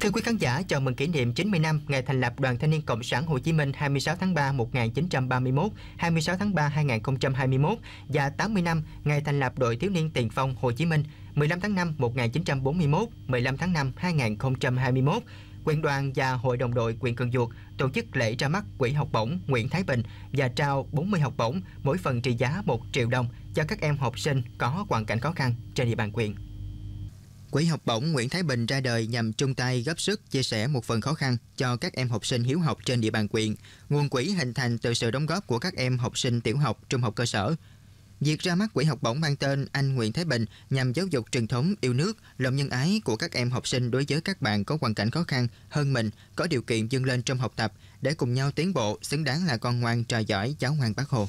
Thưa quý khán giả, chào mừng kỷ niệm 90 năm ngày thành lập Đoàn Thanh niên Cộng sản Hồ Chí Minh 26 tháng 3 1931, 26 tháng 3 2021 và 80 năm ngày thành lập Đội Thiếu niên Tiền phong Hồ Chí Minh 15 tháng 5 1941, 15 tháng 5 2021. Quyện đoàn và Hội đồng đội quyện Cần Duộc tổ chức lễ ra mắt quỹ học bổng Nguyễn Thái Bình và trao 40 học bổng, mỗi phần trị giá 1 triệu đồng cho các em học sinh có hoàn cảnh khó khăn trên địa bàn quyện. Quỹ học bổng Nguyễn Thái Bình ra đời nhằm chung tay góp sức chia sẻ một phần khó khăn cho các em học sinh hiếu học trên địa bàn quyện. Nguồn quỹ hình thành từ sự đóng góp của các em học sinh tiểu học, trung học cơ sở. Việc ra mắt quỹ học bổng mang tên Anh Nguyễn Thái Bình nhằm giáo dục truyền thống yêu nước, lòng nhân ái của các em học sinh đối với các bạn có hoàn cảnh khó khăn hơn mình, có điều kiện dâng lên trong học tập để cùng nhau tiến bộ, xứng đáng là con ngoan trò giỏi cháu ngoan bác Hồ.